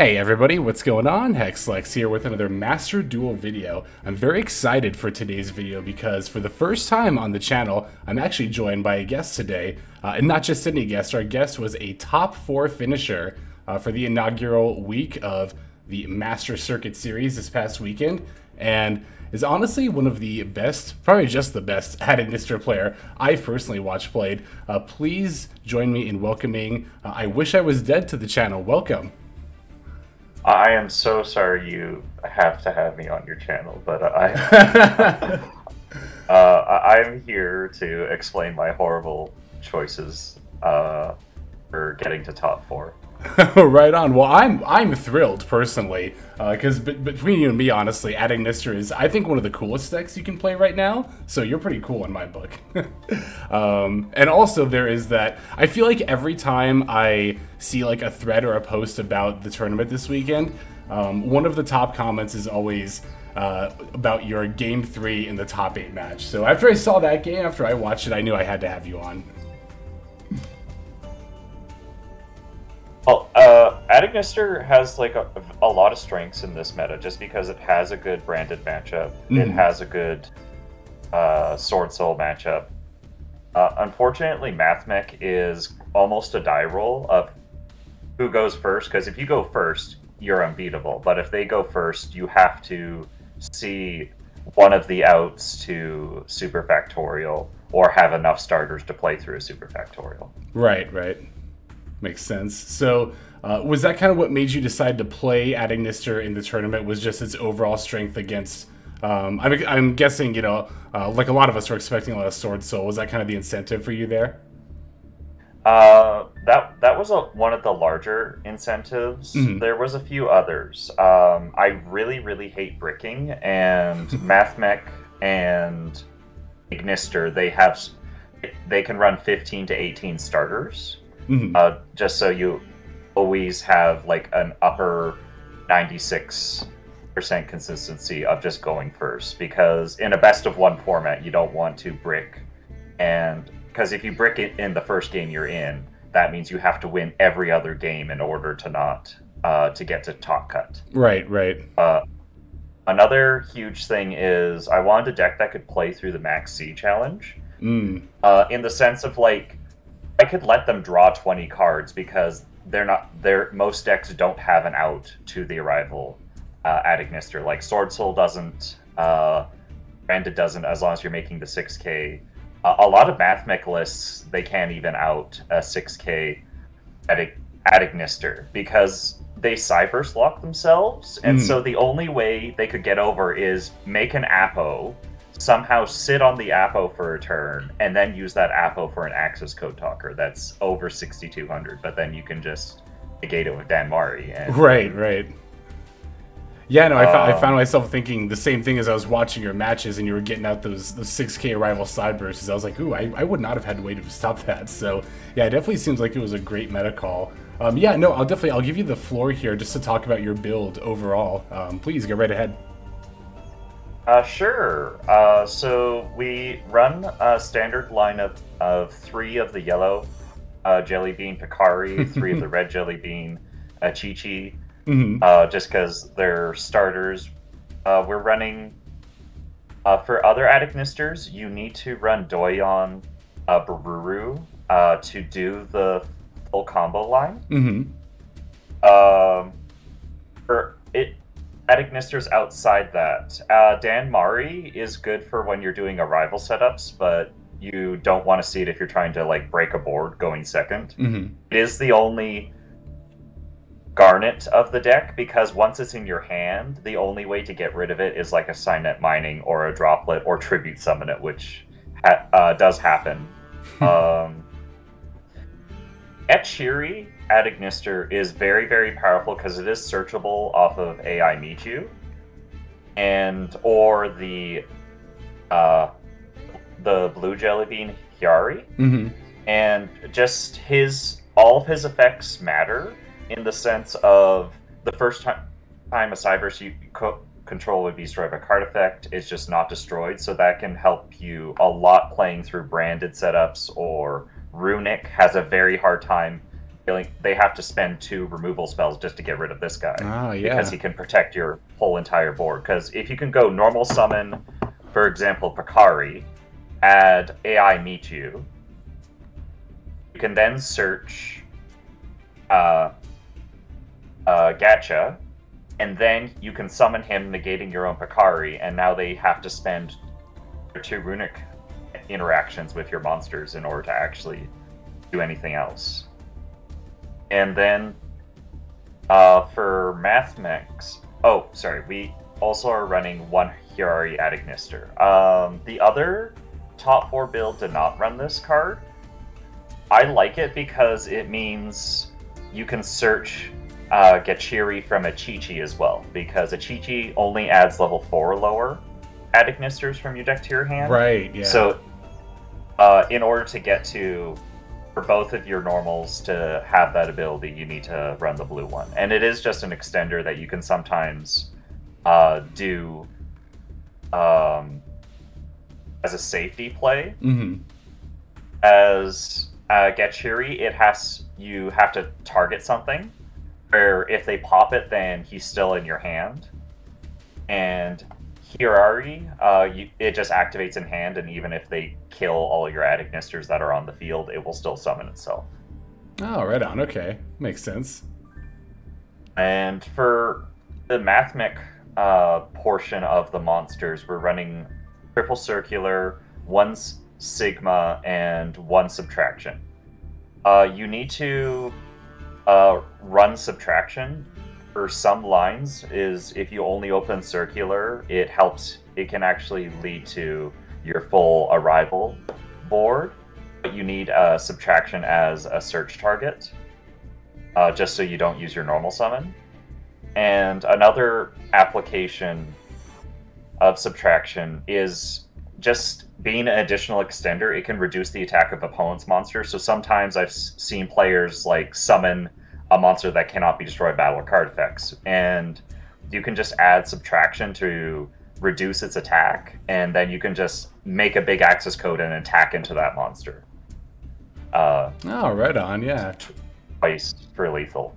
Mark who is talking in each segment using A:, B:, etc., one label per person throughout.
A: Hey everybody, what's going on? Hexlex here with another Master Duel video. I'm very excited for today's video because for the first time on the channel, I'm actually joined by a guest today. Uh, and not just any guest, our guest was a top 4 finisher uh, for the inaugural week of the Master Circuit Series this past weekend. And is honestly one of the best, probably just the best, @Ignister player I've personally watched played. Uh, please join me in welcoming uh, I Wish I Was Dead to the channel. Welcome.
B: I am so sorry you have to have me on your channel, but I, uh, I'm here to explain my horrible choices uh, for getting to top four.
A: right on. Well, I'm I'm thrilled personally because uh, between you and me, honestly, @Ignister is I think one of the coolest decks you can play right now. So you're pretty cool in my book. um, and also there is that I feel like every time I see like a thread or a post about the tournament this weekend, um, one of the top comments is always. Uh, about your game three in the top eight match. So after I saw that game, after I watched it, I knew I had to have you on.
B: Uh, @Ignister has like a, a, lot of strengths in this meta, just because it has a good branded matchup. Mm. It mm-hmm. has a good uh, Sword Soul matchup. Uh, unfortunately, Mathmech is almost a die roll of who goes first. Because if you go first, you're unbeatable. But if they go first, you have to see one of the outs to Super Factorial or have enough starters to play through a Super Factorial.
A: Right, right. Makes sense. So, uh, was that kind of what made you decide to play @Ignister in the tournament? Was just its overall strength against? Um, I'm, I'm guessing you know, uh, like a lot of us were expecting a lot of Sword Soul. Was that kind of the incentive for you there?
B: Uh, that that was a, one of the larger incentives. Mm-hmm. There was a few others. Um, I really really hate bricking and Mathmech and Ignister. They have they can run 15 to 18 starters mm-hmm. uh, just so you always have like an upper 96 percent consistency of just going first. Because in a best of one format you don't want to brick. And because if you brick it in the first game you're in that means you have to win every other game in order to not uh, to get to top cut.
A: Right right.
B: Uh, another huge thing is i wanted a deck that could play through the max c challenge.
A: Mm.
B: uh, in the sense of like I could let them draw 20 cards because they're not their most decks don't have an out to the arrival uh, at Ignister. Like Sword Soul doesn't, uh, Branded doesn't, as long as you're making the 6K. Uh, a lot of Mathmech lists they can't even out a 6K at, at Ignister because they Cyberse lock themselves, and mm. so the only way they could get over is make an Apo somehow sit on the Apo for a turn, and then use that Apo for an Access Code Talker that's over 6200, but then you can just negate it with Danmari. And...
A: Right, right. Yeah, no, I, uh, I, found myself thinking the same thing as I was watching your matches and you were getting out those, those 6k arrival Cyberses. I was like, ooh, I, I would not have had to wait to stop that. So, yeah, it definitely seems like it was a great meta call. Um, yeah, no, I'll definitely, I'll give you the floor here just to talk about your build overall. Um, please, go right ahead.
B: Uh, sure. Uh, so we run a standard lineup of three of the yellow uh, jelly bean Pikari, three of the red jelly bean uh, Chi Chi, mm-hmm. uh, just because they're starters. Uh, we're running uh, for other @Ignisters. You need to run Doyon uh, Bururu uh, to do the full combo line.
A: Mm-hmm.
B: Um, for it @Ignister's outside that. Uh, Danmari is good for when you're doing arrival setups, but you don't want to see it if you're trying to like break a board going 2nd
A: mm-hmm.
B: It is the only garnet of the deck because once it's in your hand, the only way to get rid of it is like a Cynet Mining or a Droplet or Tribute Summon it, which ha- uh, does happen. um, Gatchiri @Ignister is very, very powerful because it is searchable off of AI Meet You. And or the uh, the blue jelly bean Hirari,
A: mm-hmm.
B: and just his all of his effects matter in the sense of the first time time a Cyberse you co- control would be destroyed by card effect is just not destroyed, so that can help you a lot playing through branded setups or Runic has a very hard time they have to spend two removal spells just to get rid of this guy.
A: Oh, yeah.
B: Because he can protect your whole entire board. Because if you can go normal summon, for example, Pikari, add AI meet you, you can then search uh, uh, Gacha, and then you can summon him, negating your own Pikari, and now they have to spend two runic interactions with your monsters in order to actually do anything else. And then uh, for Mathmechs, oh, sorry, we also are running one Hirari @Ignister. Um, the other top four build did not run this card. I like it because it means you can search uh, Gatchiri from a Chi-Chi as well, because a Chi-Chi only adds level 4 or lower @Ignisters from your deck to your hand.
A: Right, yeah.
B: So, uh, in order to get to for both of your normals to have that ability, you need to run the blue one. And it is just an extender that you can sometimes uh, do um, as a safety play.
A: hmm
B: As uh, Gatchiri, it has you have to target something. Where if they pop it, then he's still in your hand. And Hirari, uh, you, it just activates in hand, and even if they kill all your @Ignisters that are on the field, it will still summon itself.
A: Oh, right on. Okay. Makes sense.
B: And for the Mathmech uh, portion of the monsters, we're running triple circular, one sigma, and one subtraction. Uh, you need to uh, run subtraction for some lines. Is if you only open circular, it helps. It can actually lead to your full arrival board, but you need a subtraction as a search target uh, just so you don't use your normal summon. And another application of subtraction is just being an additional extender. It can reduce the attack of opponent's monsters. So sometimes I've seen players like summon a monster that cannot be destroyed by battle card effects, and you can just add subtraction to reduce its attack, and then you can just make a big access code and attack into that monster. Uh,
A: Oh, right on. Yeah.
B: twice for lethal.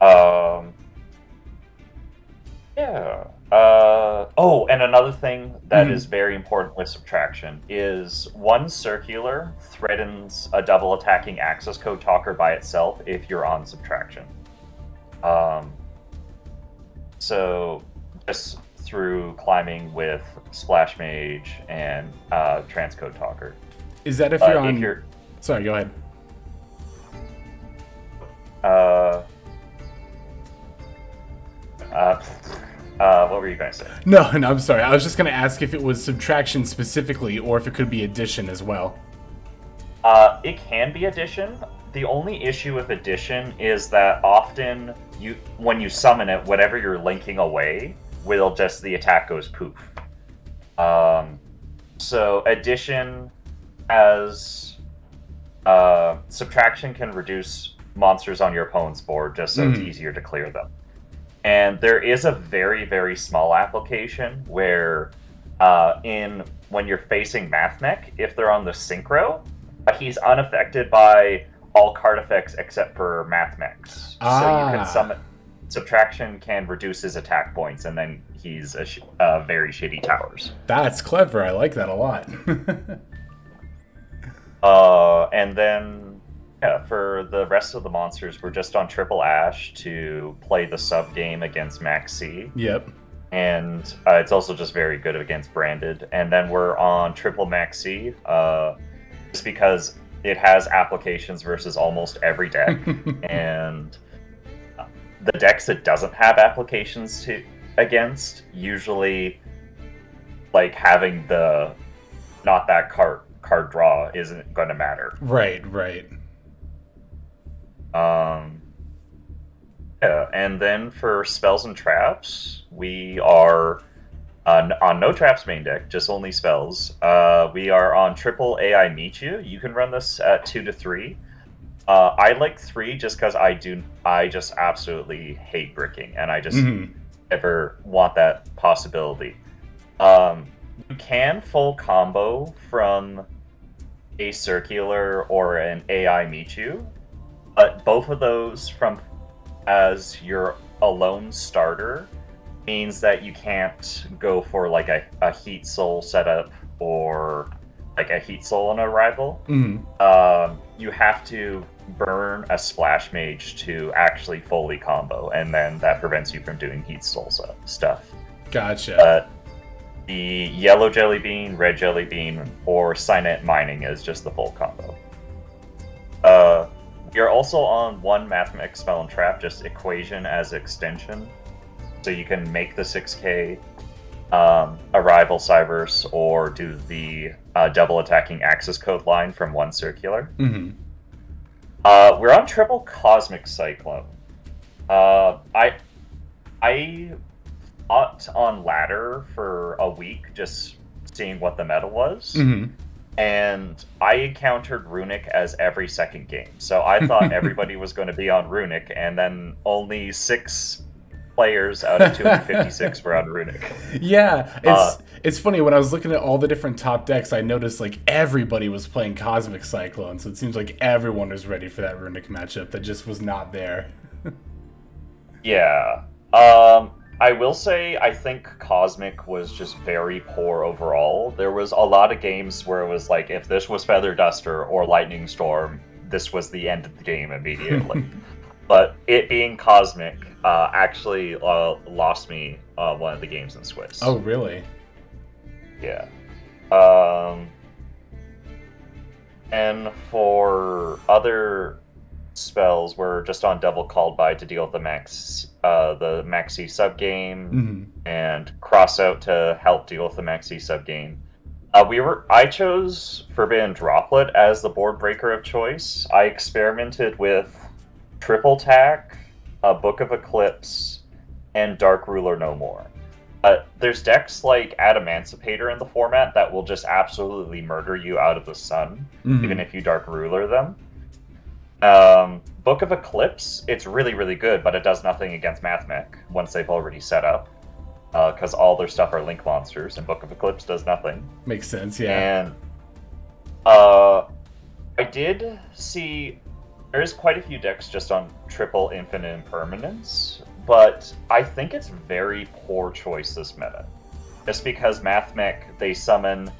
B: Um. Yeah. Uh, oh, and another thing that is
A: Mhm.
B: very important with subtraction is one circular threatens a double attacking access code talker by itself if you're on subtraction. Um, so just through climbing with Splash Mage and uh, Transcode Talker.
A: Is that if
B: Uh,
A: you're on?
B: if you're
A: Sorry. Go ahead.
B: Uh, uh, uh, what were you going to say?
A: No, no. I'm sorry. I was just gonna ask if it was subtraction specifically, or if it could be addition as well.
B: Uh, it can be addition. The only issue with addition is that often you, when you summon it, whatever you're linking away, will just the attack goes poof. Um, so addition as uh, subtraction can reduce monsters on your opponent's board just so it's
A: Mhm.
B: easier to clear them. And there is a very very small application where uh, in when you're facing Mathmech, if they're on the synchro, he's unaffected by all card effects except for Mathmechs. So you
A: Ah.
B: can summon. Subtraction can reduce his attack points, and then he's a sh- uh, very shitty towers.
A: That's clever. I like that a lot.
B: Uh, and then yeah, for the rest of the monsters, we're just on Triple Ash to play the sub game against Max C.
A: yep.
B: and uh, it's also just very good against branded. And then we're on triple maxi, uh, just because it has applications versus almost every deck, and the decks it doesn't have applications to against usually like having the not that card card draw isn't going to matter.
A: right. Right.
B: Um, yeah, and then for spells and traps, we are on, on no traps main deck, just only spells. Uh, we are on triple AI meet you. You can run this at two to three. Uh, I like three just because I do. I just absolutely hate bricking, and I just
A: Mhm.
B: ever want that possibility. Um, you can full combo from a circular or an AI meet you, but both of those from as your alone starter means that you can't go for like a, a heat soul setup or like a heat soul on arrival.
A: Mhm.
B: Um, you have to burn a splash mage to actually fully combo, and then that prevents you from doing heat soul so- stuff.
A: Gotcha.
B: But the yellow jelly bean, red jelly bean, or Cynet mining is just the full combo. Uh, you're also on one mathematics spell and trap, just equation as extension, so you can make the 6k um, arrival cyberse or do the uh, double attacking access code line from one circular.
A: hmm
B: Uh, we're on triple cosmic cyclone. Uh, I I fought on ladder for a week, just seeing what the meta was,
A: hmm
B: and I encountered Runic as every second game. So I thought everybody was going to be on Runic, and then only six players out of 256 were on Runic.
A: Yeah, it's
B: Uh,
A: it's funny when I was looking at all the different top decks, I noticed like everybody was playing Cosmic Cyclone, so it seems like everyone was ready for that runic matchup that just was not there.
B: Yeah. Um, I will say I think Cosmic was just very poor overall. There was a lot of games where it was like if this was Feather Duster or Lightning Storm, this was the end of the game immediately. but it being Cosmic uh, actually uh, lost me uh, one of the games in Swiss.
A: Oh, really?
B: Yeah. Um, and for other spells, we're just on double called by to deal with the max, uh, the maxi sub game,
A: hmm
B: and cross out to help deal with the maxi sub game. Uh, we were. I chose Forbidden Droplet as the board breaker of choice. I experimented with Triple Tack, a Book of Eclipse, and Dark Ruler No More. Uh, there's decks like Adamancipator in the format that will just absolutely murder you out of the sun,
A: Mhm.
B: even if you Dark Ruler them. Um, Book of Eclipse, it's really, really good, but it does nothing against Mathmech once they've already set up. Because all their stuff are link monsters, and Book of Eclipse does nothing.
A: Makes sense. Yeah.
B: And uh, I did see there's quite a few decks just on triple infinite impermanence, but I think it's very poor choice this meta. Just because Mathmech they summon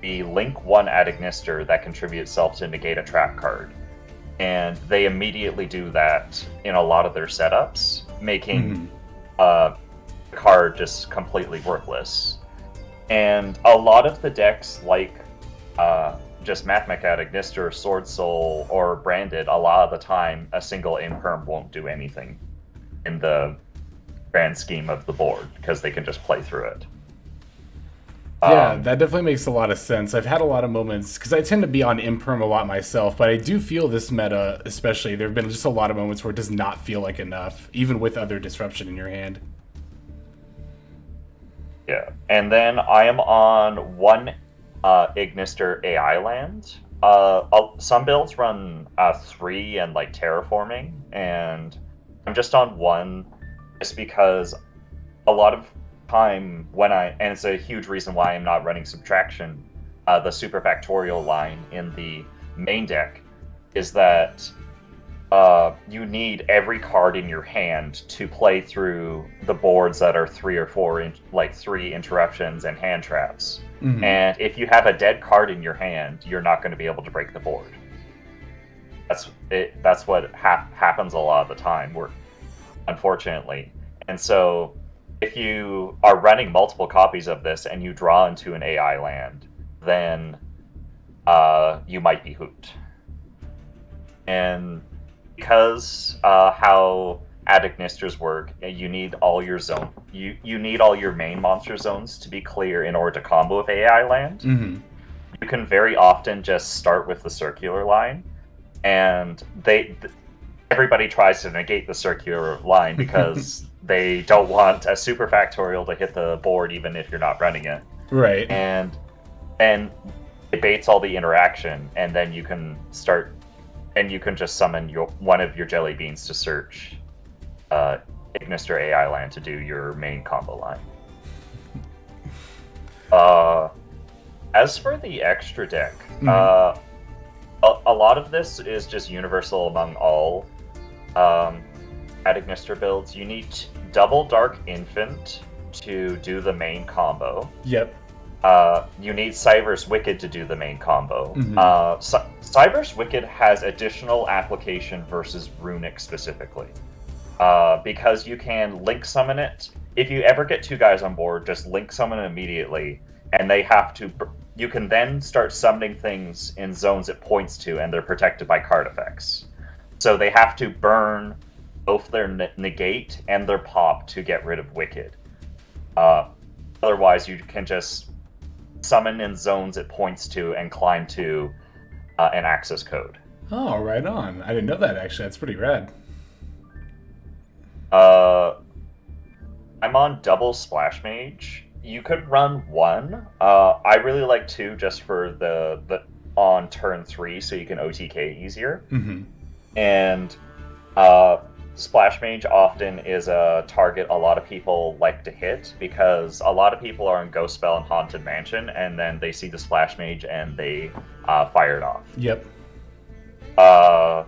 B: the Link One @Ignister that contributes self to negate a trap card, and they immediately do that in a lot of their setups, making
A: Mhm.
B: uh, the card just completely worthless. And a lot of the decks, like uh, just Mathmech Ignister, Sword Soul, or Branded, a lot of the time, a single imperm won't do anything in the grand scheme of the board because they can just play through it.
A: Yeah,
B: Um,
A: that definitely makes a lot of sense. I've had a lot of moments because I tend to be on imperm a lot myself, but I do feel this meta, especially, there have been just a lot of moments where it does not feel like enough, even with other disruption in your hand.
B: Yeah, and then I am on one uh, Ignister AI land. Uh, some builds run uh, three and like terraforming, and I'm just on one, just because a lot of time when I and it's a huge reason why I'm not running subtraction. Uh, the super factorial line in the main deck is that uh, you need every card in your hand to play through the boards that are three or four, in, like three interruptions and hand traps.
A: Mhm.
B: And if you have a dead card in your hand, you're not going to be able to break the board. That's it. That's what hap- happens a lot of the time. We're unfortunately, and so if you are running multiple copies of this and you draw into an AI land, then uh, you might be hooped. And because uh, how @Ignisters work, uh, you need all your zone. You you need all your main monster zones to be clear in order to combo with AI land.
A: Mhm.
B: You can very often just start with the circular line, and they th- everybody tries to negate the circular line because they don't want a super factorial to hit the board even if you're not running it
A: Right.
B: and and it baits all the interaction and then you can start and you can just summon your one of your jelly beans to search uh Ignister AI land to do your main combo line. Uh as for the extra deck,
A: Mhm.
B: uh a, a lot of this is just universal among all um, @Ignister builds. You need double Dark Infant to do the main combo.
A: Yep.
B: Uh, you need Cyberse Wicked to do the main combo.
A: Mhm.
B: Uh, Cy- Cyberse Wicked has additional application versus Runic specifically. Uh, because you can link summon it. If you ever get two guys on board, just link summon it immediately, and they have to. You can then start summoning things in zones it points to, and they're protected by card effects. So they have to burn both their negate and their pop to get rid of Wicked. Uh, otherwise, you can just summon in zones it points to and climb to uh, an access code.
A: Oh, right on. I didn't know that actually. That's pretty rad.
B: Uh, I'm on double splash mage. You could run one. Uh, I really like two just for the the on turn three, so you can OTK easier.
A: Mm-hmm.
B: And uh, splash mage often is a target a lot of people like to hit because a lot of people are in Ghost Belle and Haunted Mansion, and then they see the splash mage and they uh, fire it off.
A: Yep.
B: Uh,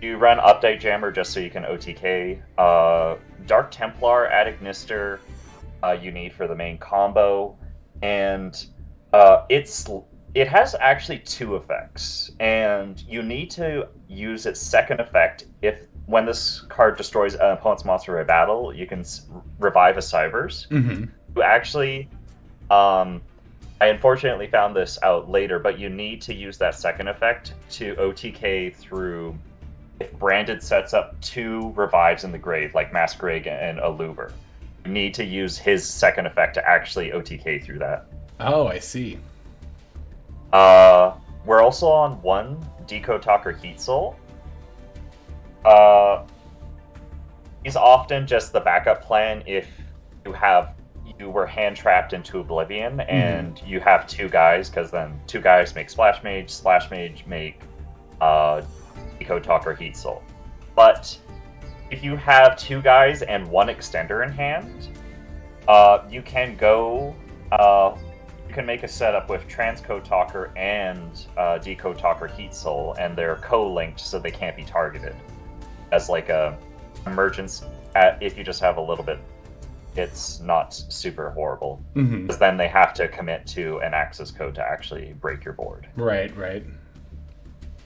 B: you run Update Jammer just so you can OTK. Uh, Dark Templar, @Ignister, uh, you need for the main combo, and uh, it's it has actually two effects, and you need to use its second effect if when this card destroys an opponent's monster by battle, you can s- revive a Cyberse
A: Mm-hmm.
B: you actually um i unfortunately found this out later but you need to use that second effect to otk through if branded sets up two revives in the grave like masquerade and aluber you need to use his second effect to actually otk through that
A: Oh, I see.
B: Uh we're also on one decode talker heat soul uh he's often just the backup plan if you have you were hand trapped into oblivion and you have two guys because then two guys make splash mage splash mage make uh decode talker heat soul but if you have two guys and one extender in hand uh you can go uh can make a setup with transcode talker and uh, decode talker heat soul and they're co-linked so they can't be targeted as like a emergence at, if you just have a little bit it's not super horrible
A: Mm-hmm.
B: because then they have to commit to an access code to actually break your board
A: Right, right.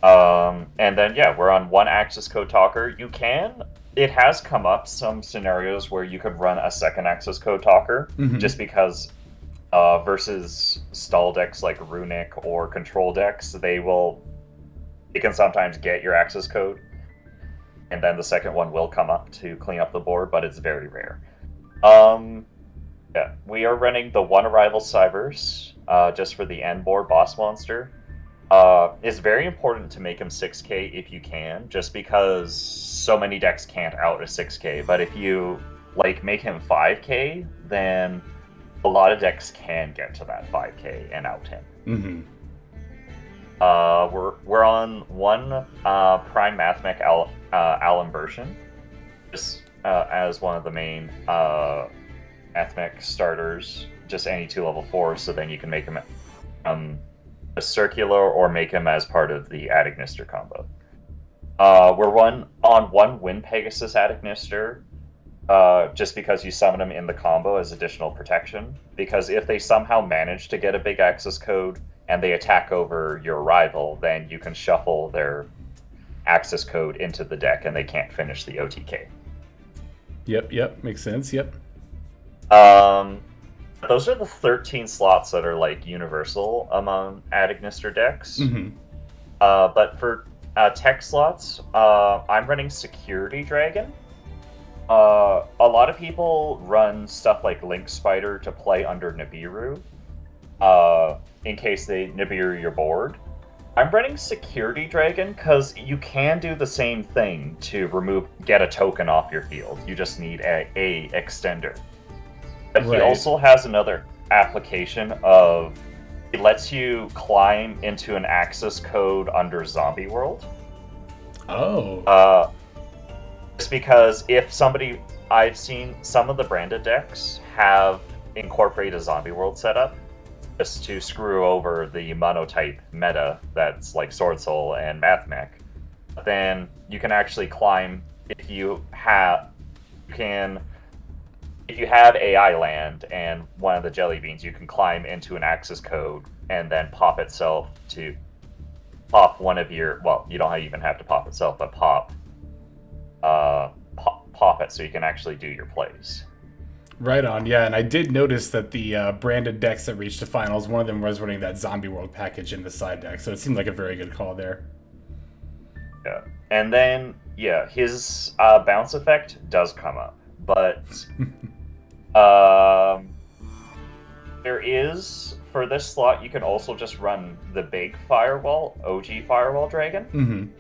B: um, and then yeah we're on one access code talker you can it has come up some scenarios where you could run a second access code talker
A: Mhm.
B: just because uh, versus stall decks like runic or control decks they will you can sometimes get your access code and then the second one will come up to clean up the board but it's very rare. Um yeah we are running the one arrival cyberse uh, just for the end board boss monster. Uh, it's very important to make him 6k if you can just because so many decks can't out a 6k but if you like make him 5k then a lot of decks can get to that 5k and out him
A: Mm-hmm.
B: uh, we're we're on one uh, Primathmech Al, uh, Alembertian, just uh, as one of the main uh, Mathmech starters. Just any two level four, so then you can make him um, a circular or make him as part of the @Ignister combo. Uh, we're one on one Wind Pegasus @Ignister, uh, just because you summon them in the combo as additional protection. Because if they somehow manage to get a big access code and they attack over your rival, then you can shuffle their access code into the deck and they can't finish the OTK.
A: Yep, yep. Makes sense. Yep.
B: Um, those are the 13 slots that are like universal among @Ignister decks.
A: Mm-hmm.
B: Uh, but for uh, tech slots, uh, I'm running Security Dragon. Uh, a lot of people run stuff like Link Spider to play under Nibiru, uh, in case they Nibiru your board. I'm running Security Dragon because you can do the same thing to remove get a token off your field. You just need a, a extender. But he also has another application of it lets you climb into an access code under Zombie World.
A: Oh.
B: Uh, just because if somebody, I've seen some of the branded decks have incorporated a Zombie World setup, just to screw over the monotype meta that's like Sword Soul and Math. Then you can actually climb if you have can if you have AI land and one of the jelly beans, you can climb into an access code and then pop itself to pop one of your well, you don't even have to pop itself, but pop uh pop, pop it so you can actually do your plays.
A: Right on, yeah, and I did notice that the uh, branded decks that reached the finals, one of them was running that Zombie World package in the side deck, so it seemed like a very good call there.
B: Yeah, and then yeah, his uh, bounce effect does come up, but um, there is for this slot you can also just run the big firewall, OG firewall dragon, because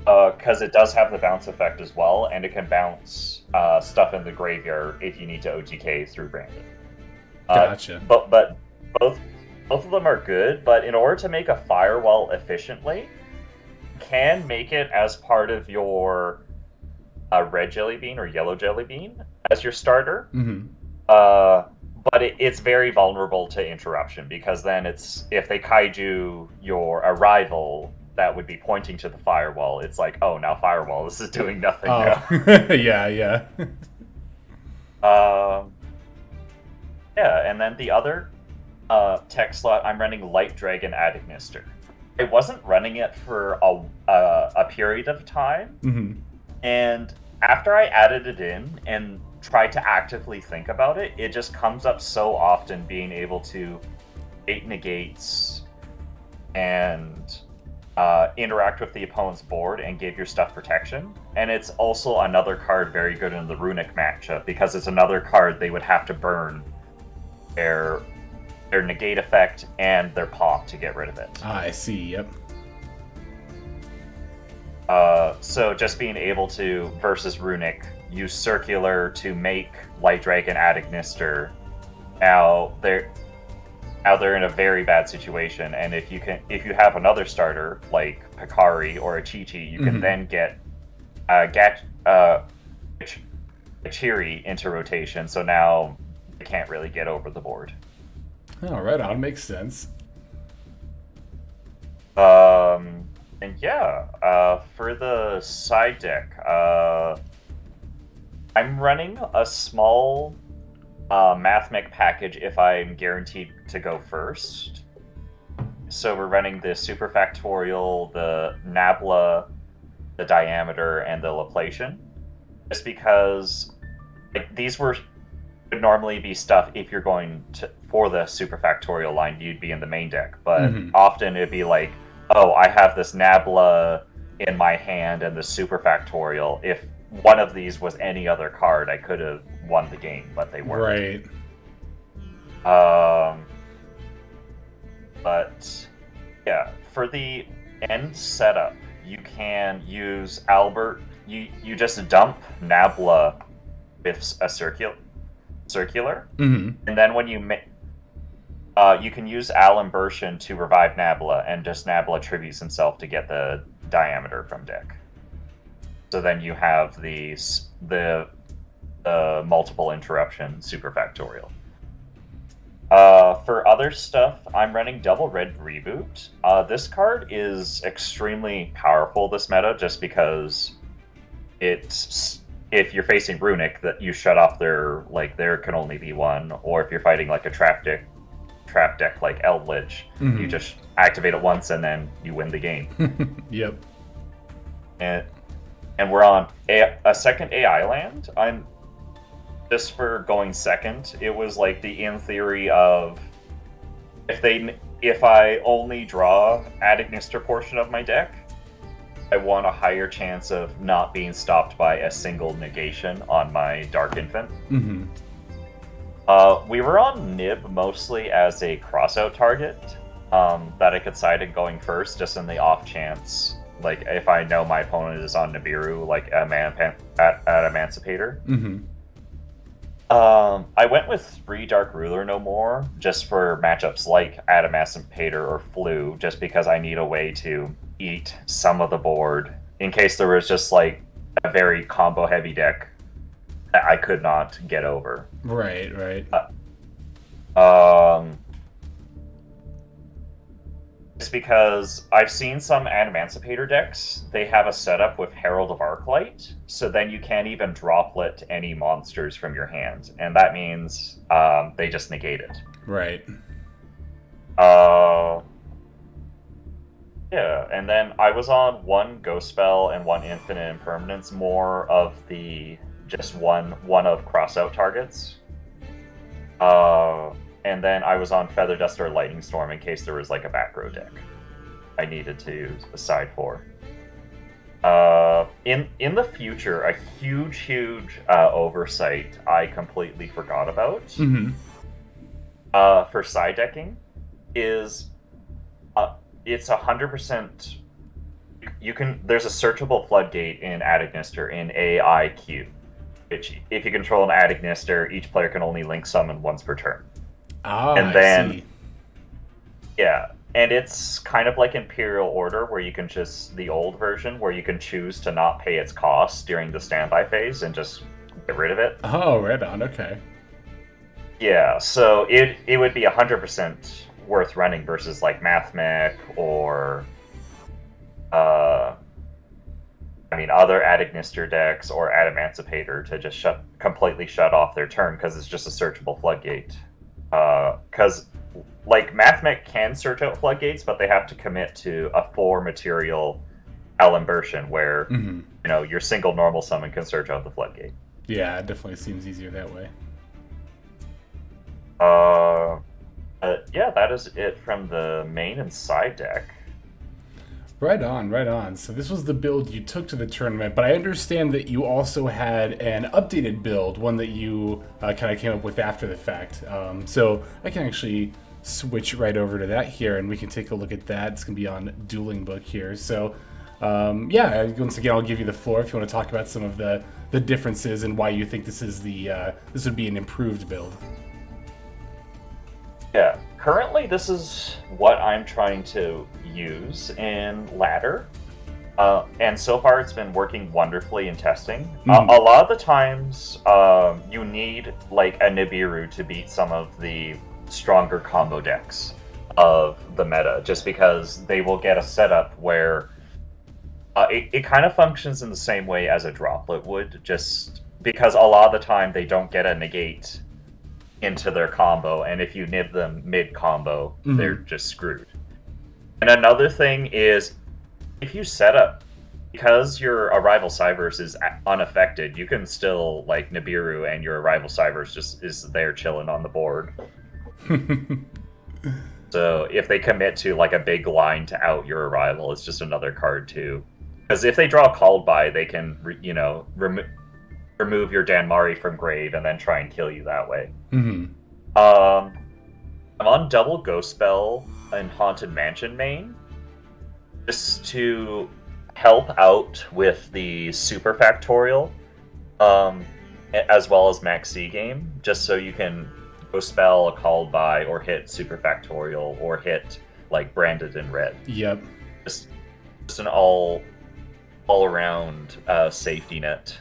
A: Mm-hmm.
B: it does have the bounce effect as well, and it can bounce uh, stuff in the graveyard if you need to OTK through Branded. Uh,
A: Gotcha.
B: but but both both of them are good, but in order to make a firewall efficiently, can make it as part of your uh, red jelly bean or yellow jelly bean as your starter.
A: Mm-hmm.
B: Uh, but it, it's very vulnerable to interruption because then it's if they kaiju your arrival that would be pointing to the firewall. It's like, oh, now firewall. This is doing nothing.
A: Oh, yeah, yeah.
B: Um, yeah, and then the other uh, tech slot, I'm running Light Dragon @Ignister. I wasn't running it for a, a, a period of time,
A: mm-hmm.
B: and after I added it in and tried to actively think about it, it just comes up so often being able to eight negates and uh, interact with the opponent's board and give your stuff protection. And it's also another card very good in the runic matchup because it's another card they would have to burn their their negate effect and their pop to get rid of it.
A: Ah, I see, yep.
B: Uh, so just being able to versus runic use circular to make light dragon @Ignister. Now they're now they're in a very bad situation, and if you can if you have another starter like Pikari or a Chi Chi, you can
A: Mhm.
B: then get uh, Gat uh, into rotation. So now they can't really get over the board.
A: Oh, right on. Makes sense.
B: Um, and yeah, uh, for the side deck, uh, I'm running a small uh, MathMech package if I'm guaranteed to go first. So we're running the Superfactorial, the Nabla, the Diameter, and the Laplacian. Just because like, these were would normally be stuff if you're going to for the Superfactorial line, you'd be in the main deck. But
A: Mhm.
B: often it'd be like, oh, I have this Nabla in my hand and the Superfactorial. If one of these was any other card, I could have won the game, but they weren't.
A: Right.
B: Um, but yeah, for the end setup, you can use Albert. You you just dump Nabla with a circular circular,
A: Mm-hmm.
B: and then when you ma- uh, you can use Alembertian to revive Nabla, and just Nabla attributes himself to get the diameter from Dick. So then you have the the the multiple interruption superfactorial. Uh, for other stuff, I'm running Double Red Reboot. Uh, this card is extremely powerful this meta just because it's if you're facing Runic that you shut off their like there can only be one, or if you're fighting like a trap deck trap deck like Eldlich, you
A: Mhm.
B: just activate it once and then you win the game
A: yep.
B: and and we're on a, a second AI land. I'm just for going second. It was like the in theory of if they if I only draw @Ignister portion of my deck, I want a higher chance of not being stopped by a single negation on my Dark Infant.
A: Mm-hmm.
B: Uh, we were on Nib mostly as a crossout target um, that I could side in going first, just in the off chance. Like if I know my opponent is on Nibiru, like a man at, at Emancipator.
A: Mm-hmm.
B: Um, I went with three Dark Ruler no more, just for matchups like Adamascent or Flu, just because I need a way to eat some of the board in case there was just like a very combo heavy deck I could not get over.
A: Right, right.
B: Um, It's because I've seen some Adamancipator decks, they have a setup with Herald of Arclight, so then you can't even droplet any monsters from your hand, and that means um, they just negate it.
A: Right.
B: Uh, yeah, and then I was on one Ghost Belle and one Infinite Impermanence, more of the just one one of cross out targets. Uh, and then I was on Feather Dust or Lightning Storm in case there was like a back row deck I needed to aside for. Uh, in in the future, a huge, huge uh, oversight I completely forgot about
A: Mm-hmm.
B: uh, for side decking is uh, it's a hundred percent. You can there's a searchable floodgate in @Ignister in AIQ, which if you control an @Ignister, each player can only link summon once per turn.
A: Ah,
B: And
A: I
B: then-
A: see.
B: Yeah, and it's kind of like Imperial Order, where you can just the old version, where you can choose to not pay its cost during the standby phase and just get rid of it.
A: Oh, right on. Okay.
B: Yeah, so it it would be hundred percent worth running versus like MathMech or uh I mean other @Ignister decks or Adamancipator to just shut completely shut off their turn because it's just a searchable floodgate. Because like MathMech can search out floodgates, but they have to commit to a four material Alembertian where
A: Mm-hmm.
B: you know your single normal summon can search out the floodgate.
A: Yeah, it definitely seems easier that way.
B: Uh, uh, yeah, that is it from the main and side deck.
A: Right on, right on. So this was the build you took to the tournament, but I understand that you also had an updated build, one that you uh, kind of came up with after the fact. Um, so I can actually switch right over to that here, and we can take a look at that. It's gonna be on Dueling Book here. So um, yeah, once again, I'll give you the floor if you want to talk about some of the the differences and why you think this is the uh, this would be an improved build.
B: Yeah, currently this is what I'm trying to use in ladder. Uh, and so far, it's been working wonderfully in testing.
A: Mhm.
B: Uh, a lot of the times, um, you need like a Nibiru to beat some of the stronger combo decks of the meta, just because they will get a setup where uh, it, it kind of functions in the same way as a droplet would, just because a lot of the time they don't get a negate into their combo, and if you nib them mid combo,
A: Mhm.
B: they're just screwed. And another thing is, if you set up because your arrival Cyberse is unaffected, you can still like Nibiru, and your arrival Cyberse just is there chilling on the board. So if they commit to like a big line to out your arrival, it's just another card too. Because if they draw called by, they can re- you know remo- remove your Danmari from grave and then try and kill you that way.
A: hmm
B: Um, I'm on double ghost belle in haunted mansion main, just to help out with the super factorial, um, as well as max C game, just so you can go spell a called by or hit super factorial or hit like branded in red.
A: Yep.
B: Just, just an all all around uh, safety net.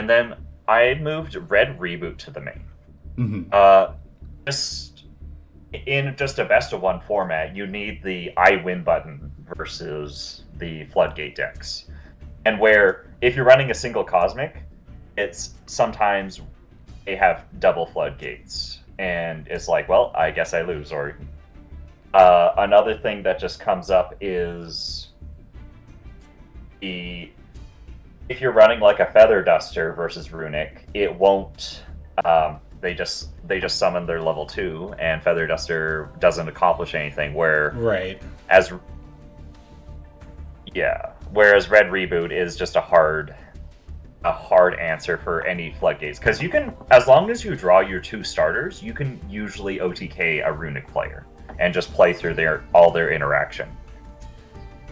B: And then I moved red reboot to the main.
A: hmm
B: Uh, just in just a best of one format, you need the I win button versus the floodgate decks, and where if you're running a single cosmic, it's sometimes they have double floodgates, and it's like, well, I guess I lose. Or uh, another thing that just comes up is the if you're running like a feather duster versus runic, it won't. Um, they just they just summon their level two, and feather duster doesn't accomplish anything. Where
A: Right.
B: as yeah, whereas red reboot is just a hard a hard answer for any floodgates because you can as long as you draw your two starters, you can usually OTK a runic player and just play through their all their interaction.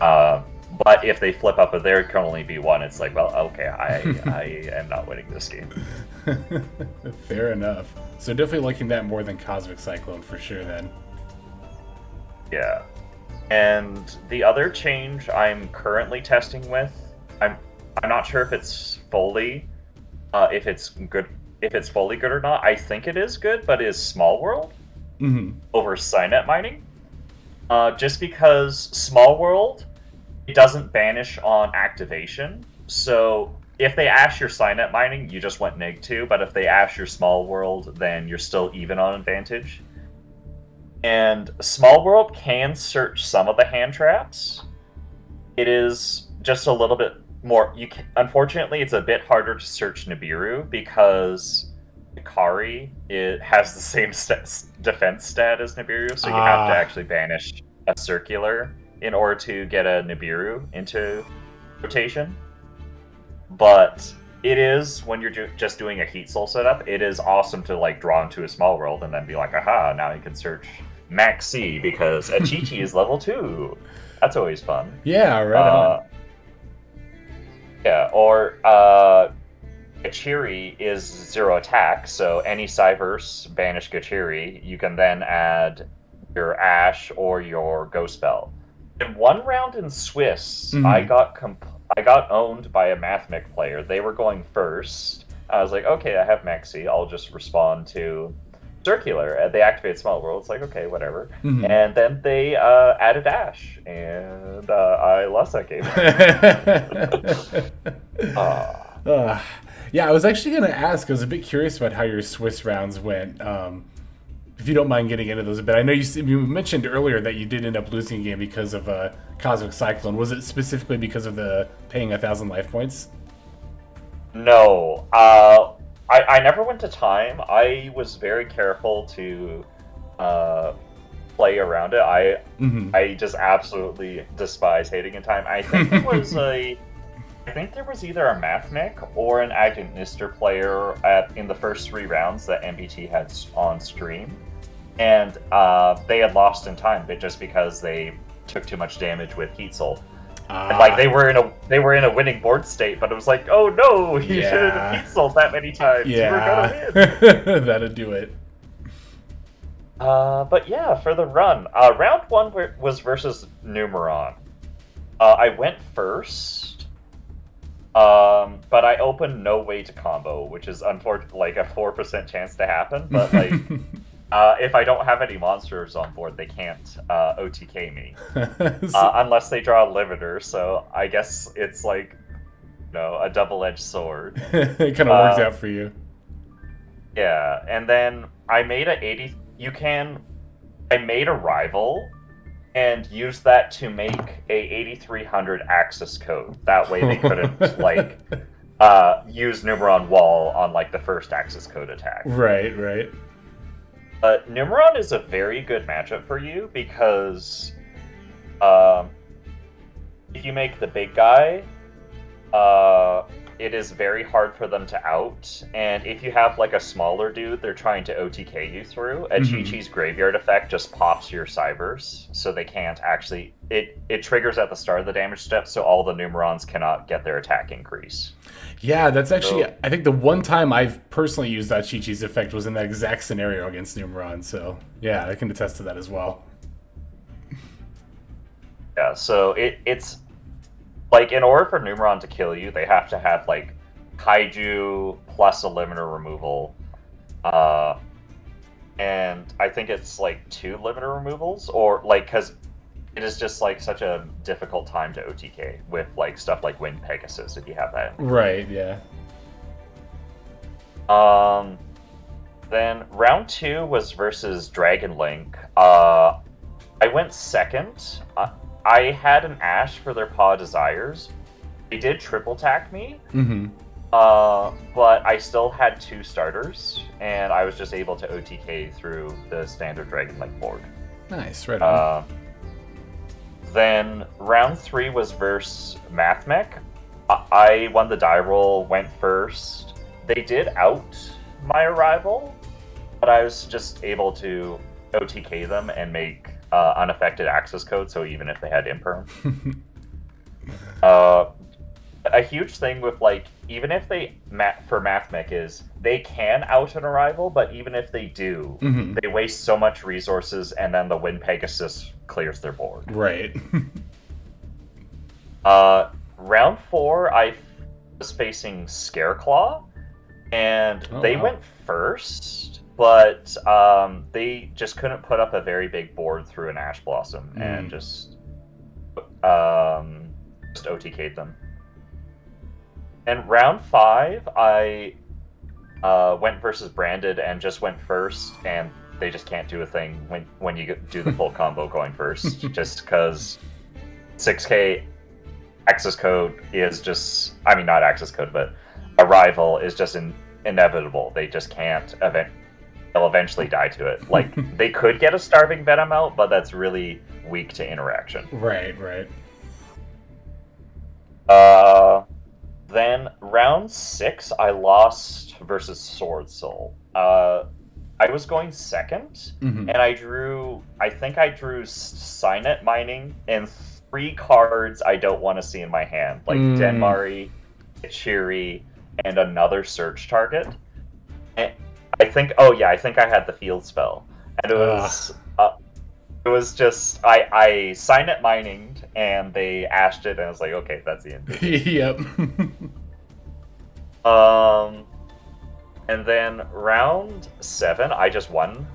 B: Uh, but if they flip up, but there can only be one. It's like, well, okay, I I am not winning this game.
A: Fair enough. So definitely liking that more than Cosmic Cyclone for sure. Then.
B: Yeah. And the other change I'm currently testing with, I'm I'm not sure if it's fully uh, if it's good if it's fully good or not. I think it is good, but is small world
A: hmm
B: over Cynet mining. Uh, just because Small World, it doesn't banish on activation. So if they ash your Cynet mining, you just went neg two. But if they ash your Small World, then you're still even on advantage. And Small World can search some of the hand traps. It is just a little bit more. You can, unfortunately, it's a bit harder to search Nibiru because Akari it has the same st- defense stat as Nibiru, so you have to
A: Ah.
B: actually banish a circular in order to get a Nibiru into rotation. But it is when you're ju- just doing a Heat Soul setup, it is awesome to like draw into a small world and then be like, aha, now you can search Max C because Achichi is level two. That's always fun.
A: Yeah, right
B: Uh, yeah, or uh, Gatchiri is zero attack, so any Cyberse banish Gatchiri, you can then add your Ash or your Ghost Spell. In one round in Swiss,
A: Mhm.
B: I got comp- I got owned by a Mathmech player. They were going first. I was like, okay, I have Maxi. I'll just respond to Circular. And they activate Small World. It's like, okay, whatever.
A: Mhm.
B: And then they uh, added Ash, and uh, I lost that game.
A: Uh, yeah, I was actually going to ask. I was a bit curious about how your Swiss rounds went. Um, if you don't mind getting into those a bit, I know you, you mentioned earlier that you did end up losing a game because of a Cosmic Cyclone. Was it specifically because of the paying a thousand life points?
B: no, uh, I, I never went to time. I was very careful to uh, play around it. I
A: hmm
B: I just absolutely despise hating in time. I think it was a. I think there was either a Mathmech or an @Ignister player at in the first three rounds that MBT had on stream, and uh, they had lost in time, but just because they took too much damage with Heat Soul. And, like they were in a they were in a winning board state, but it was like, oh no, you
A: Yeah.
B: shouldn't have Heat Sold that many times. You were gonna win.
A: yeah, that'd do it.
B: Uh, but yeah, for the run, uh, round one was versus Numeron. Uh, I went first, um, but I opened no way to combo, which is unfortunate, like a four percent chance to happen. But like, uh, if I don't have any monsters on board, they can't uh, OTK me uh, unless they draw a limiter. So I guess it's like, you know, a double-edged sword.
A: it kind of worked
B: uh,
A: out for you.
B: Yeah, and then I made a 80. You can. I made a rival and used that to make a 8300 access code. That way they couldn't, like, uh, use Numeron Wall on, like, the first access code attack.
A: Right, right.
B: But Numeron is a very good matchup for you because um, if you make the big guy, uh, it is very hard for them to out. And if you have like a smaller dude, they're trying to OTK you through. A
A: Mhm.
B: Chi-Chi's graveyard effect just pops your cybers, so they can't actually. It it triggers at the start of the damage step, so all the Numerons cannot get their attack increase.
A: Yeah, that's actually.
B: So-
A: I think the one time I've personally used that Chi Chi's effect was in that exact scenario against Numeron. So yeah, I can attest to that as well.
B: Yeah, so it it's like in order for Numeron to kill you, they have to have like kaiju plus a limiter removal. Uh and I think it's like two limiter removals or like cuz it is just like such a difficult time to OTK with like stuff like Wind Pegasus if you have that.
A: Right. Yeah.
B: Um, then round two was versus Dragon Link. Uh, I went second. Uh, I had an Ash for their Paw Desires. They did triple tack me,
A: Mm-hmm.
B: uh, but I still had two starters, and I was just able to OTK through the standard Dragon Link board.
A: Nice. Right on.
B: Uh, then round three was versus Mathmech. I- I won the die roll, went first. They did out my arrival, but I was just able to OTK them and make uh, unaffected access code. So even if they had imperm, uh, a huge thing with like even if they ma- for Mathmech is they can out an arrival, but even if they do,
A: hmm
B: they waste so much resources and then the wind pegasus clears their board
A: Right.
B: uh round four i was facing scareclaw and
A: Oh,
B: they
A: wow.
B: went first but um, they just couldn't put up a very big board through an ash blossom
A: Mm.
B: and just um, just OTK'd them. And round five, I uh, went versus branded and just went first, and they just can't do a thing when when you do the full combo going first, just because 6K access code is just I mean not access code, but arrival is just in, inevitable. They just can't event. They'll eventually die to it. Like they could get a starving venom out, but that's really weak to interaction.
A: Right, right.
B: Uh, then round six, I lost versus Sword Soul. Uh, I was going second,
A: Mhm.
B: and I drew. I think I drew Cynet Mining and three cards I don't want to see in my hand, like
A: Mm.
B: Danmari, Ichiri, and another search target. And I think. Oh yeah, I think I had the field spell, and it was. Uh, it was just I I Cynet Mining and they ashed it, and I was like, okay, that's the end.
A: yep.
B: Um, and then round seven, I just won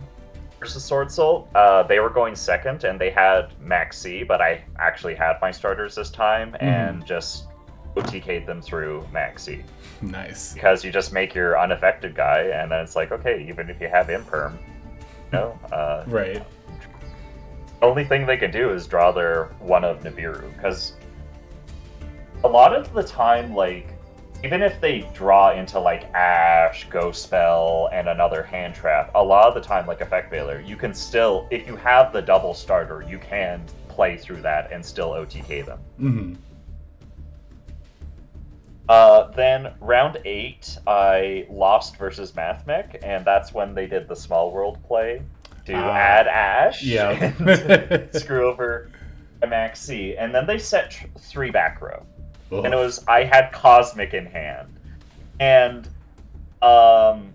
B: versus Sword Soul. Uh, they were going second, and they had Max C, but I actually had my starters this time and just OTK'd them through Max C
A: nice.
B: because you just make your unaffected guy, and then it's like, okay, even if you have Imperm, no. Uh,
A: Right.
B: the only thing they can do is draw their one of Nibiru because a lot of the time like even if they draw into like ash ghost spell and another hand trap a lot of the time like effect veiler you can still if you have the double starter you can play through that and still otk them.
A: Hmm
B: uh, then round eight i lost versus mathmech and that's when they did the small world play to
A: Ah.
B: add ash
A: Yeah.
B: and screw over a Max C, and then they set tr- three back row, and it was I had Cosmic in hand, and um,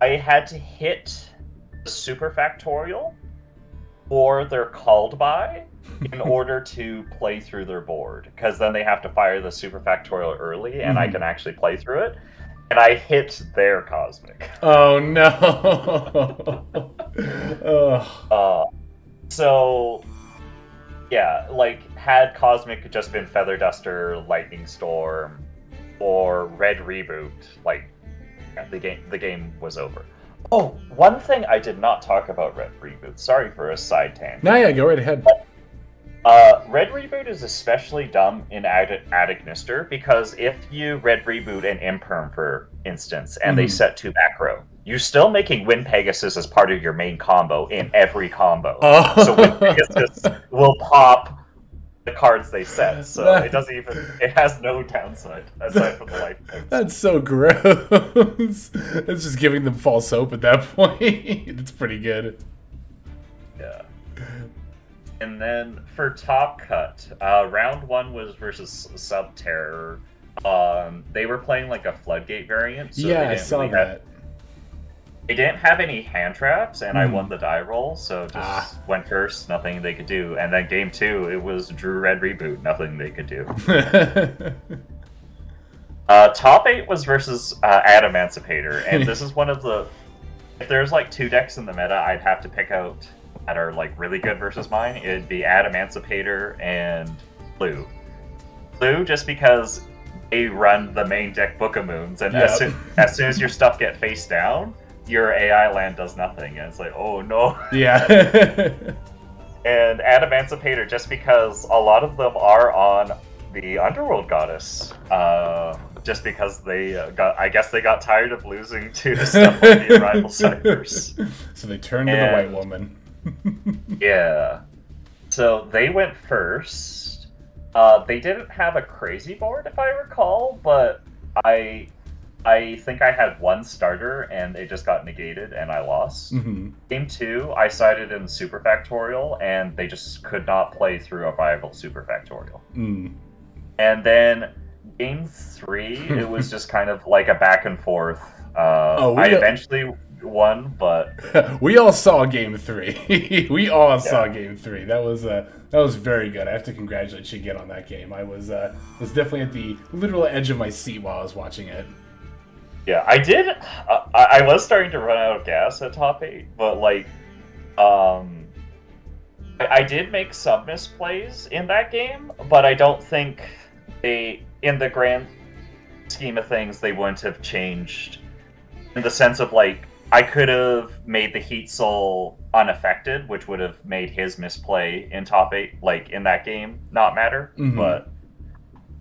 B: I had to hit the Super Factorial, or they're called by, in order to play through their board, because then they have to fire the Super Factorial early, and I
A: Mhm.
B: can actually play through it, and I hit their Cosmic.
A: Oh no.
B: Uh, so, yeah, like had Cosmic just been Feather Duster, Lightning Storm, or Red Reboot, like yeah, the game the game was over. Oh, one thing I did not talk about Red Reboot. Sorry for a side tangent.
A: No, yeah, go right ahead.
B: Uh, Red Reboot is especially dumb in Ad- @Ignister because if you Red Reboot an Imperm, for instance, and they
A: Mhm.
B: set two back row, you're still making Wind Pegasus as part of your main combo in every combo.
A: Oh.
B: So Wind Pegasus will pop the cards they set, so it doesn't even it has no downside aside from the life points.
A: That's so gross. It's just giving them false hope at that point. it's pretty good.
B: Yeah. And then for top cut, uh, round one was versus Sub Terror. Um, they were playing like a floodgate variant. So
A: yeah,
B: they
A: I
B: didn't
A: saw
B: really
A: that.
B: Have, they didn't have any hand traps, and I
A: Hmm.
B: won the die roll, so just
A: Ah.
B: went first, nothing they could do. And then game two, it was Drew Red reboot, nothing they could do. Uh, top eight was versus uh, Adamancipator, and this is one of the. If there's like two decks in the meta, I'd have to pick out that are like really good versus mine. It'd be Adamancipator and Blue. Blue, just because they run the main deck Book of Moons, and as, soon, as soon as your stuff get face down, your AI land does nothing, and it's like, oh no.
A: yeah.
B: And Adamancipator, just because a lot of them are on the Underworld Goddess, uh, just because they uh, got, I guess they got tired of losing to the stuff like the Arrival Ciphers.
A: So they turned to the white woman.
B: Yeah. So they went first. Uh, they didn't have a crazy board, if I recall, but I, I think I had one starter and it just got negated and I lost.
A: hmm
B: Game two, I sided in Super Factorial, and they just could not play through a viable Super Factorial.
A: Mm.
B: And then game three, it was just kind of like a back and forth. Uh,
A: Oh, we
B: I eventually won, but
A: we all saw game three. we all saw game three. That was uh, that was very good. I have to congratulate you again on that game. I was uh, was definitely at the literal edge of my seat while I was watching it.
B: Yeah, I did. Uh, I was starting to run out of gas at top eight, but like, um, I, I did make some misplays in that game, but I don't think they, in the grand scheme of things, they wouldn't have changed in the sense of like I could have made the Heat Soul unaffected, which would have made his misplay in top eight, like in that game, not matter.
A: Mhm.
B: But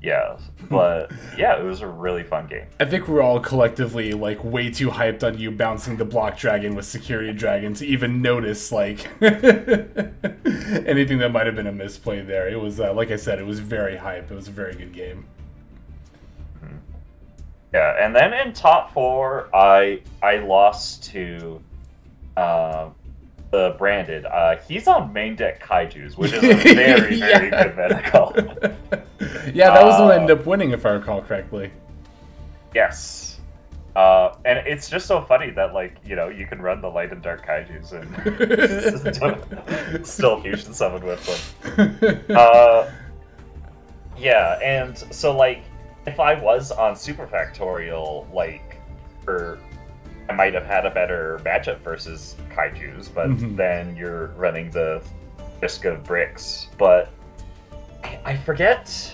B: yeah, but yeah, it was a really fun game.
A: I think we're all collectively like way too hyped on you bouncing the block dragon with security dragon to even notice like anything that might have been a misplay there. It was uh, like I said, it was very hype. It was a very good game.
B: Yeah, and then in top four, I I lost to uh, the branded. Uh, he's on main deck kaiju's, which is a very very
A: Yeah.
B: good medical.
A: yeah, that was the one
B: Uh,
A: ended up winning, if I recall correctly.
B: yes. Uh, and it's just so funny that like you know you can run the light and dark kaiju's and still fusion summon with them. Uh, yeah, and so like if I was on Super Factorial, like, or I might have had a better matchup versus Kaiju's, but
A: Mhm.
B: then you're running the risk of bricks. But I- I forget.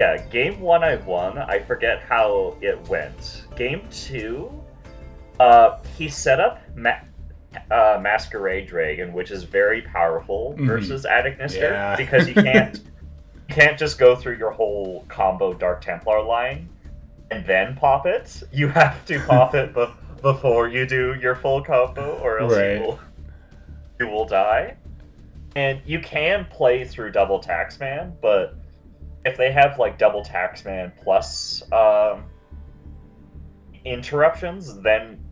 B: Yeah, game one I won. I forget how it went. Game two, uh, he set up ma- uh, Masquerade Dragon, which is very powerful
A: Mhm.
B: versus @Ignister
A: Yeah.
B: because you can't can't just go through your whole combo Dark Templar line and then pop it. You have to pop it be- before you do your full combo, or else
A: Right.
B: you will you will die. And you can play through double Taxman, but if they have like double Taxman plus um, interruptions, then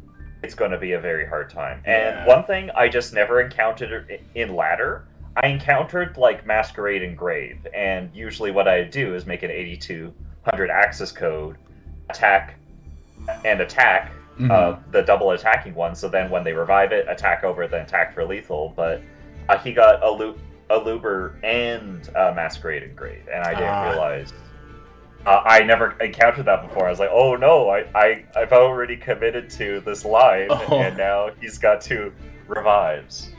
B: it's going to be a very hard time.
A: Yeah.
B: And one thing I just never encountered in ladder, I encountered like Masquerade and Grave, and usually what I do is make an 8200 access code, attack, and attack
A: Mhm.
B: uh, the double attacking one. So then when they revive it, attack over, then attack for lethal. But uh, he got a loop, a Luber and uh, Masquerade and Grave, and I didn't
A: Ah.
B: realize. Uh, I never encountered that before. I was like, "Oh no, I, I I've already committed to this line,
A: Oh.
B: and now he's got two revives."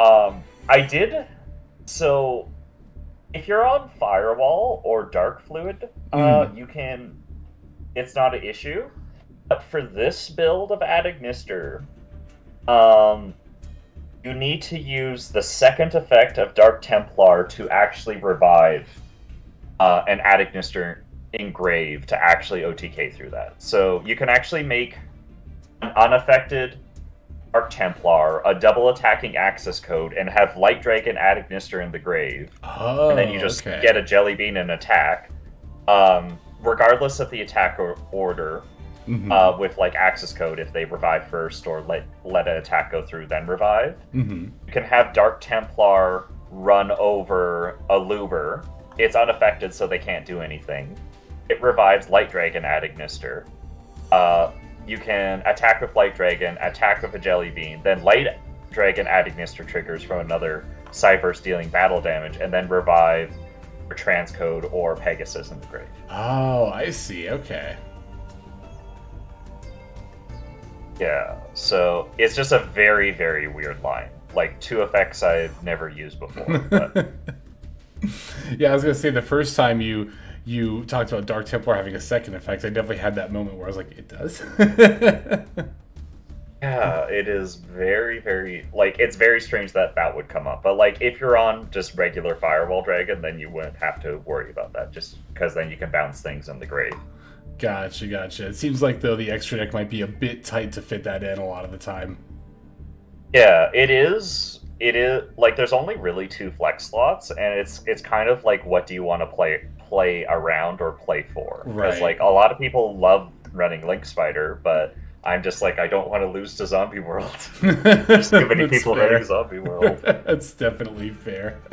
B: Um, I did. So, if you're on Firewall or Dark Fluid, uh, you can. It's not an issue. But for this build of @Ignister, um, you need to use the second effect of Dark Templar to actually revive uh, an @Ignister engrave to actually OTK through that. So you can actually make an unaffected Dark Templar, a double attacking access code, and have Light Dragon @Ignister in the grave
A: Oh,
B: and then you just
A: okay.
B: get a jelly bean and attack. Um, regardless of the attack or order,
A: Mhm.
B: uh, with like access code, if they revive first or let let an attack go through, then revive.
A: Mhm.
B: You can have Dark Templar run over a Luber. It's unaffected, so they can't do anything. It revives Light Dragon @Ignister. Uh, you can attack with Light Dragon, attack with a Jelly Bean, then Light Dragon @Ignister triggers from another Cyberse dealing battle damage, and then revive for Transcode or Pegasus in the grave.
A: Oh, I see. Okay.
B: Yeah, so it's just a very, very weird line. Like two effects I've never used before. But
A: yeah, I was gonna say the first time you you talked about Dark Templar having a second effect, I definitely had that moment where I was like, it does.
B: yeah, it is very, very like it's very strange that that would come up. But like if you're on just regular Firewall Dragon, then you wouldn't have to worry about that, just because then you can bounce things in the grave.
A: gotcha, gotcha. It seems like though the extra deck might be a bit tight to fit that in a lot of the time.
B: Yeah, it is. It is like there's only really two flex slots, and it's it's kind of like what do you want to play play around or play for? Because
A: Right.
B: like a lot of people love running Link Spider, but I'm just like I don't want to lose to Zombie World. There's too many people
A: fair.
B: running Zombie World.
A: That's definitely fair.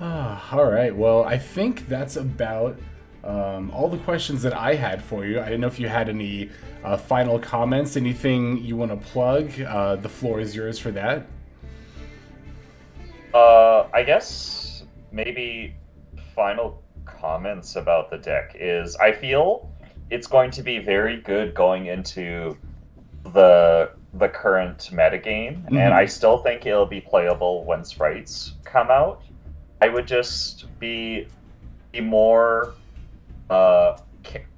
A: Ah, all right. Well, I think that's about um, all the questions that I had for you. I didn't know if you had any uh, final comments, anything you want to plug. Uh, the floor is yours for that.
B: Uh, I guess maybe final comments about the deck is I feel it's going to be very good going into the the current metagame, mm-hmm. and I still think it'll be playable when sprites come out. I would just be be more. Uh,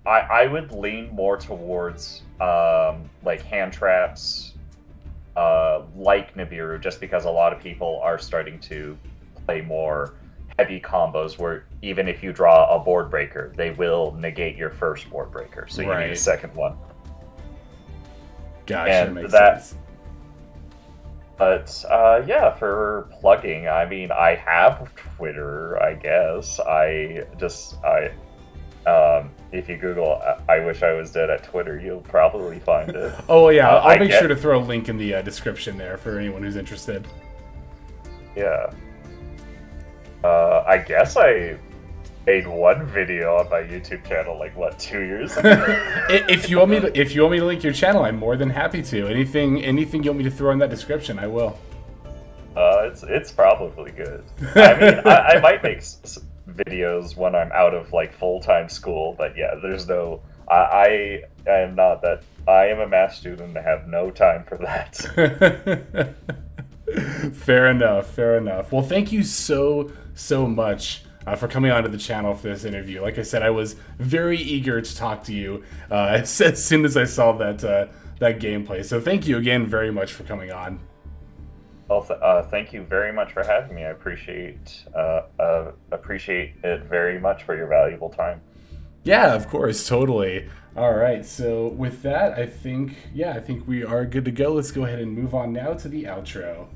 B: I I would lean more towards um, like hand traps, uh, like Nibiru, just because a lot of people are starting to play more heavy combos where even if you draw a board breaker, they will negate your first board breaker, so you right. need a second one.
A: Gotcha, and that, sense.
B: But uh, yeah, for plugging, I mean, I have Twitter, I guess. I just I um, if you Google "I wish I was dead" at Twitter, you'll probably find it.
A: oh yeah, uh, I'll make get... sure to throw a link in the uh, description there for anyone who's interested.
B: Yeah. Uh, I guess I made one video on my YouTube channel like what two years ago.
A: if you want me to, if you want me to link your channel, I'm more than happy to. Anything anything you want me to throw in that description, I will.
B: Uh, it's it's probably good. I mean, I, I, might make s- videos when I'm out of like full time school, but yeah, there's no. I, I am not that. I am a math student and have no time for that.
A: fair enough. Fair enough. Well, thank you so so much uh, for coming onto the channel for this interview. Like I said, I was very eager to talk to you uh, as, as, soon as I saw that uh, that gameplay. So thank you again very much for coming on.
B: Well, th uh, thank you very much for having me. I appreciate uh, uh, appreciate it very much for your valuable time.
A: Yeah, of course, totally. All right, so with that, I think yeah, I think we are good to go. Let's go ahead and move on now to the outro.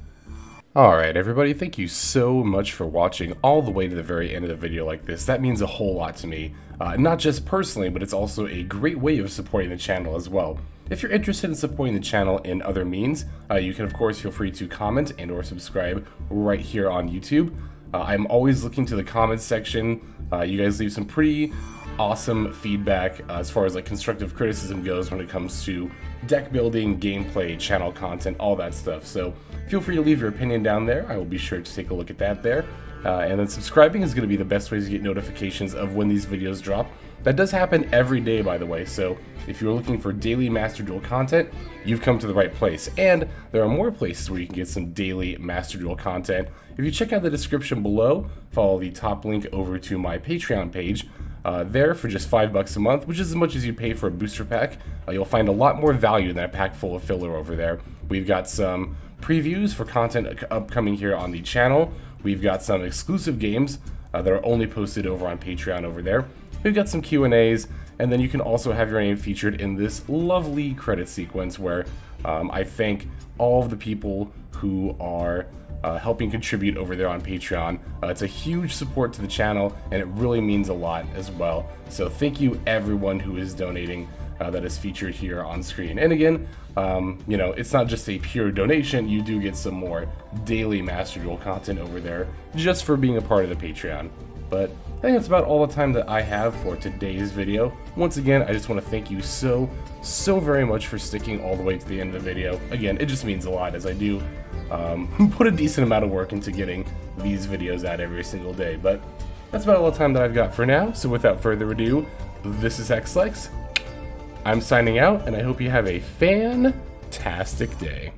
A: Alright everybody, thank you so much for watching all the way to the very end of the video like this. That means a whole lot to me. Uh, not just personally, but it's also a great way of supporting the channel as well. If you're interested in supporting the channel in other means, uh, you can of course feel free to comment and or subscribe right here on YouTube. Uh, I'm always looking to the comments section. Uh, you guys leave some pretty awesome feedback uh, as far as like constructive criticism goes when it comes to deck building, gameplay, channel content, all that stuff. So feel free to leave your opinion down there. I will be sure to take a look at that there. Uh, and then subscribing is going to be the best way to get notifications of when these videos drop. That does happen every day, by the way, so if you're looking for daily Master Duel content, you've come to the right place. And there are more places where you can get some daily Master Duel content. If you check out the description below, follow the top link over to my Patreon page, uh, there for just five bucks a month, which is as much as you pay for a booster pack. Uh, you'll find a lot more value than a pack full of filler over there. We've got some previews for content upcoming here on the channel. We've got some exclusive games uh, that are only posted over on Patreon over there. We've got some Q&As, and then you can also have your name featured in this lovely credit sequence where um, I thank all of the people who are uh, helping contribute over there on Patreon. Uh, it's a huge support to the channel, and it really means a lot as well. So thank you everyone who is donating uh, that is featured here on screen. And again, um, you know, it's not just a pure donation, you do get some more daily Master Duel content over there just for being a part of the Patreon. But I think that's about all the time that I have for today's video. Once again, I just want to thank you so, so very much for sticking all the way to the end of the video. Again, it just means a lot as I do um, put a decent amount of work into getting these videos out every single day. But that's about all the time that I've got for now. So without further ado, this is Hex Lex. I'm signing out, and I hope you have a fantastic day.